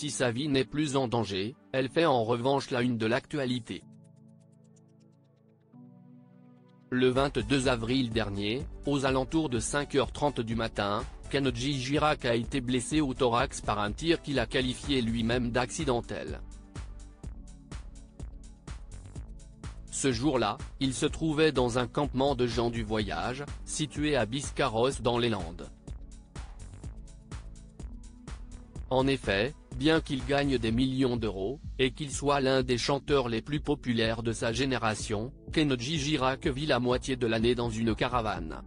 Si sa vie n'est plus en danger, elle fait en revanche la une de l'actualité. Le 22 avril dernier, aux alentours de 5h30 du matin, Kenji Girac a été blessé au thorax par un tir qu'il a qualifié lui-même d'accidentel. Ce jour-là, il se trouvait dans un campement de gens du voyage, situé à Biscarrosse dans les Landes. En effet, bien qu'il gagne des millions d'euros, et qu'il soit l'un des chanteurs les plus populaires de sa génération, Kenji Girac vit la moitié de l'année dans une caravane.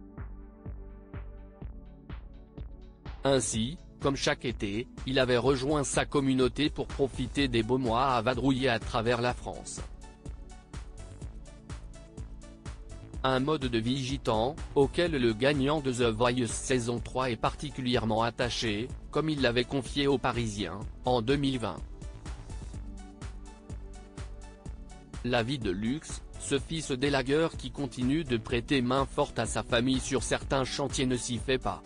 Ainsi, comme chaque été, il avait rejoint sa communauté pour profiter des beaux mois à vadrouiller à travers la France. Un mode de vie gitan, auquel le gagnant de The Voice saison 3 est particulièrement attaché, comme il l'avait confié aux Parisiens, en 2020. La vie de luxe, ce fils d'élagueur qui continue de prêter main forte à sa famille sur certains chantiers ne s'y fait pas.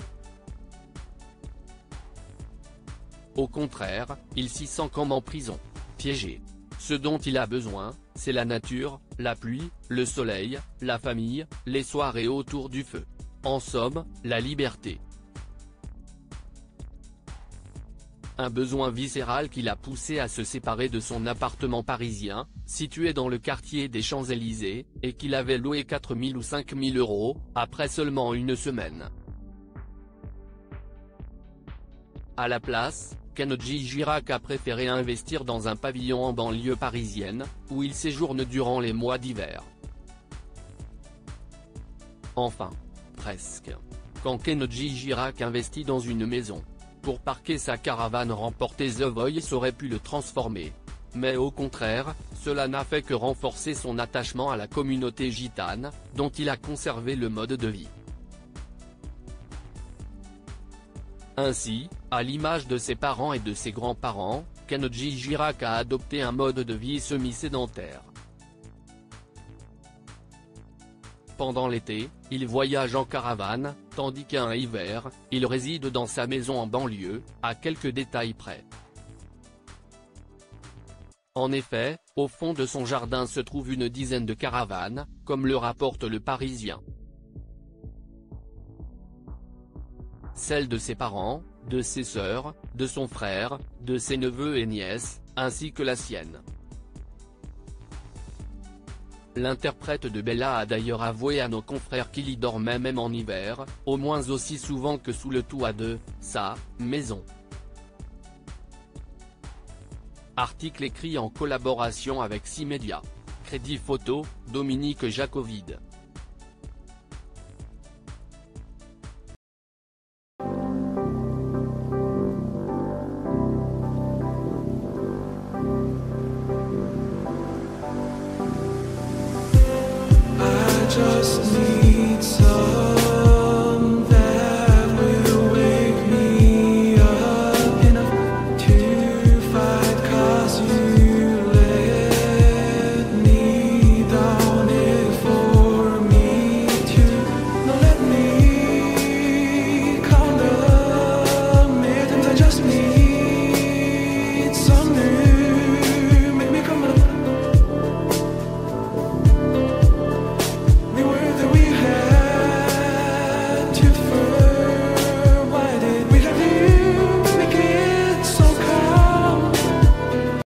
Au contraire, il s'y sent comme en prison, piégé. Ce dont il a besoin, c'est la nature, la pluie, le soleil, la famille, les soirées autour du feu. En somme, la liberté. Un besoin viscéral qui l'a poussé à se séparer de son appartement parisien, situé dans le quartier des Champs-Élysées, et qu'il avait loué 4000 ou 5000 euros, après seulement une semaine. À la place, Kenji Girac a préféré investir dans un pavillon en banlieue parisienne, où il séjourne durant les mois d'hiver. Enfin. Presque. Quand Kenji Girac investit dans une maison. Pour parquer sa caravane remporter The Voice aurait pu le transformer. Mais au contraire, cela n'a fait que renforcer son attachement à la communauté gitane, dont il a conservé le mode de vie. Ainsi, à l'image de ses parents et de ses grands-parents, Kenji Girac a adopté un mode de vie semi-sédentaire. Pendant l'été, il voyage en caravane, tandis qu'un hiver, il réside dans sa maison en banlieue, à quelques détails près. En effet, au fond de son jardin se trouve une dizaine de caravanes, comme le rapporte le Parisien. Celle de ses parents, de ses sœurs, de son frère, de ses neveux et nièces, ainsi que la sienne. L'interprète de Bella a d'ailleurs avoué à nos confrères qu'il y dormait même en hiver, au moins aussi souvent que sous le toit de sa maison. Article écrit en collaboration avec 6 médias. Crédit photo, Dominique Jacovide.